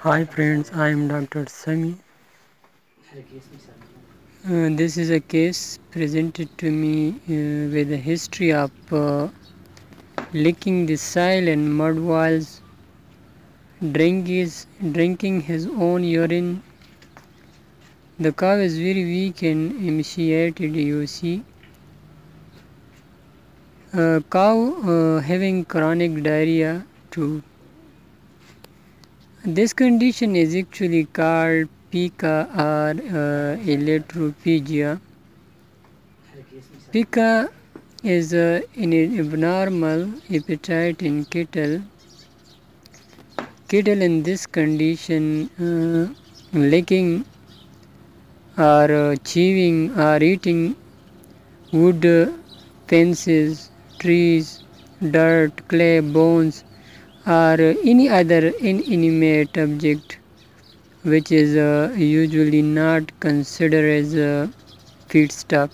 Hi friends, I am Dr. Sami. Uh, this is a case presented to me uh, with a history of uh, licking the soil and mud walls, drink drinking his own urine. The cow is very weak and emaciated, you see. Uh, cow having chronic diarrhea too. This condition is actually called pica or uh, allotriophagia. Pica is uh, an abnormal appetite in cattle. Cattle in this condition, uh, licking or uh, chewing or eating wood, uh, fences, trees, dirt, clay, bones, or any other inanimate object which is uh, usually not considered as a feedstuff.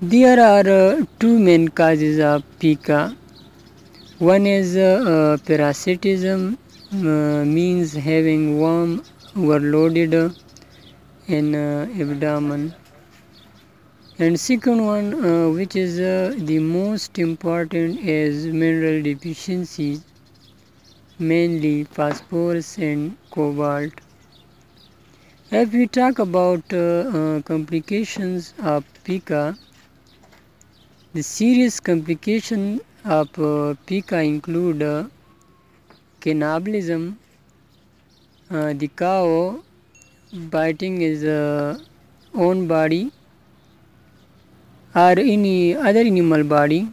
There are uh, two main causes of pica. One is uh, uh parasitism, uh, means having worm overloaded in uh, abdomen and second one uh, which is uh, the most important is mineral deficiencies mainly phosphorus and cobalt. If we talk about uh, uh complications of pica the serious complication of uh, pica include uh, cannibalism the cow biting his own body or any other animal body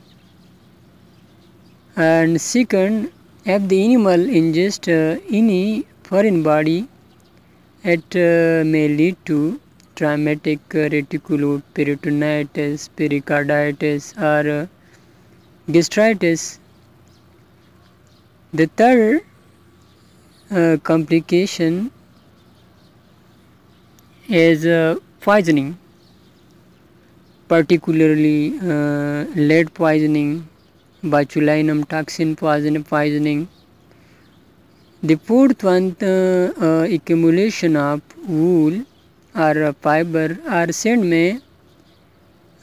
and second if the animal ingests uh, any foreign body it uh, may lead to traumatic uh, reticuloperitonitis, pericarditis or uh, gastritis. The third uh, complication is uh, poisoning particularly uh, lead poisoning, botulinum toxin poison poisoning. The fourth one, uh, uh, accumulation of wool or fiber or sand may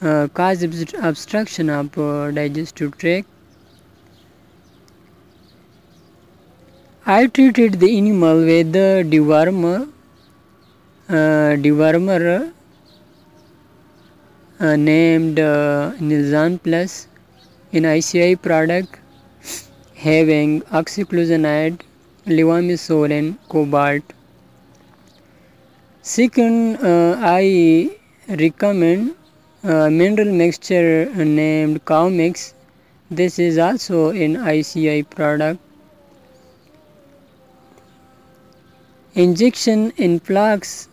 uh, cause obstruction of uh, digestive tract. I treated the animal with the dewormer, uh, dewormer uh, named uh, Nilzan Plus in ICI product having oxyclozanide, levamisole and cobalt. Second, uh, I recommend uh, mineral mixture named Cowmix. This is also an ICI product. Injection Enflox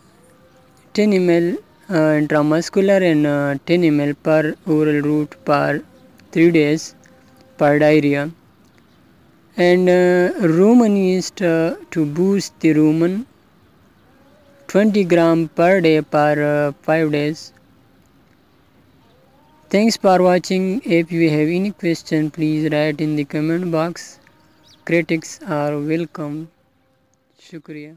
10 ml uh, intramuscular and uh, 10 ml per oral route per 3 days per diarrhea and uh, rumen yeast uh, to boost the rumen 20 gram per day per uh, 5 days thanks for watching if you have any question please write in the comment box critics are welcome shukriya